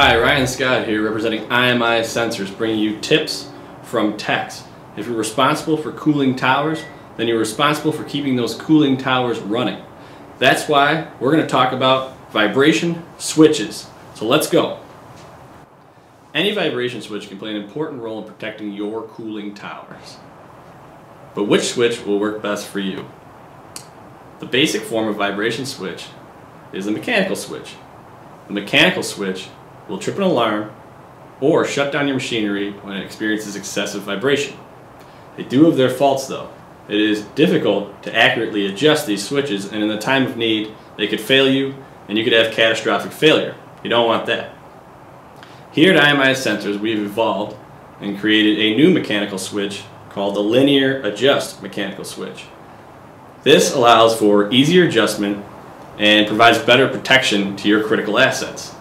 Hi, Ryan Scott here representing IMI Sensors bringing you tips from techs. If you're responsible for cooling towers, then you're responsible for keeping those cooling towers running. That's why we're going to talk about vibration switches. So let's go. Any vibration switch can play an important role in protecting your cooling towers. But which switch will work best for you? The basic form of vibration switch is a mechanical switch. The mechanical switch will trip an alarm or shut down your machinery when it experiences excessive vibration. They do have their faults though. It is difficult to accurately adjust these switches and in the time of need they could fail you and you could have catastrophic failure. You don't want that. Here at IMI Sensors we've evolved and created a new mechanical switch called the linear adjust mechanical switch. This allows for easier adjustment and provides better protection to your critical assets.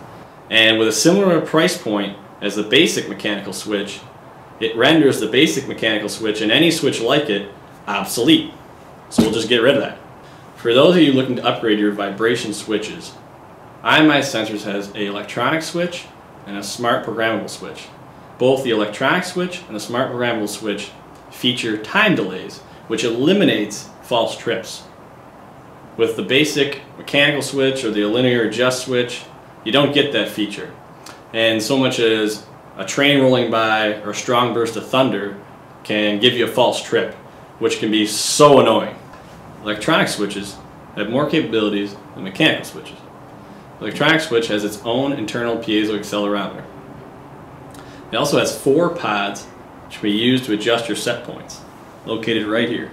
And with a similar price point as the basic mechanical switch, it renders the basic mechanical switch and any switch like it obsolete. So we'll just get rid of that. For those of you looking to upgrade your vibration switches, IMI Sensors has an electronic switch and a smart programmable switch. Both the electronic switch and the smart programmable switch feature time delays, which eliminates false trips. With the basic mechanical switch or the linear adjust switch, you don't get that feature. And so much as a train rolling by or a strong burst of thunder can give you a false trip, which can be so annoying. Electronic switches have more capabilities than mechanical switches. electronic switch has its own internal piezo accelerometer. It also has four pots which can be used to adjust your set points, located right here.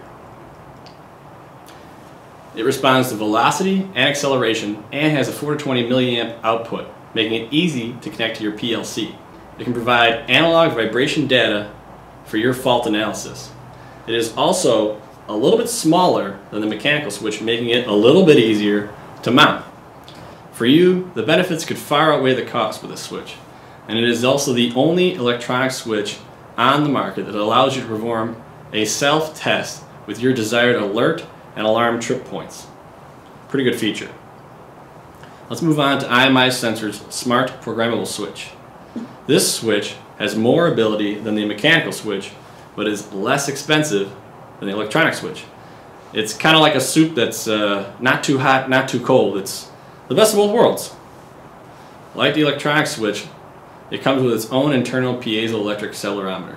It responds to velocity and acceleration and has a 420 milliamp output, making it easy to connect to your PLC. It can provide analog vibration data for your fault analysis. It is also a little bit smaller than the mechanical switch, making it a little bit easier to mount. For you, the benefits could far outweigh the cost with this switch. And it is also the only electronic switch on the market that allows you to perform a self-test with your desired alert and alarm trip points. Pretty good feature. Let's move on to IMI Sensor's Smart Programmable Switch. This switch has more ability than the mechanical switch, but is less expensive than the electronic switch. It's kind of like a soup that's uh, not too hot, not too cold. It's the best of both worlds. Like the electronic switch, it comes with its own internal piezoelectric accelerometer.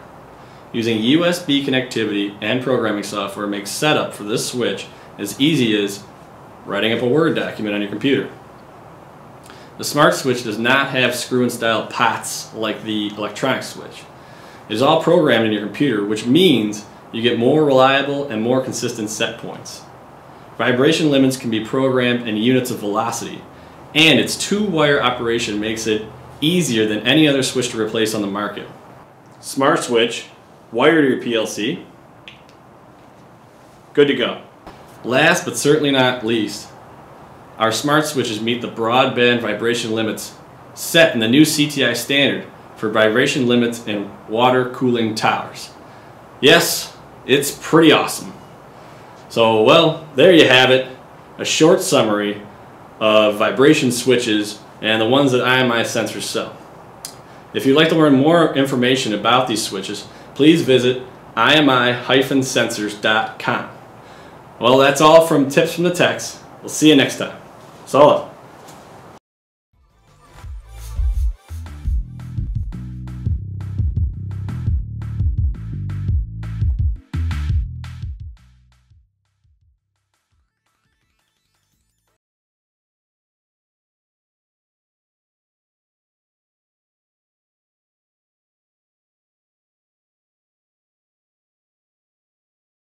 Using USB connectivity and programming software makes setup for this switch as easy as writing up a Word document on your computer. The smart switch does not have screw-in style pots like the electronic switch. It is all programmed in your computer, which means you get more reliable and more consistent set points. Vibration limits can be programmed in units of velocity, and its two-wire operation makes it easier than any other switch to replace on the market. Smart switch wire to your PLC. Good to go. Last but certainly not least, our smart switches meet the broadband vibration limits set in the new CTI standard for vibration limits in water cooling towers. Yes, it's pretty awesome. So, well, there you have it. A short summary of vibration switches and the ones that IMI sensors sell. If you'd like to learn more information about these switches, please visit imi-sensors.com. Well, that's all from Tips from the Techs. We'll see you next time. So.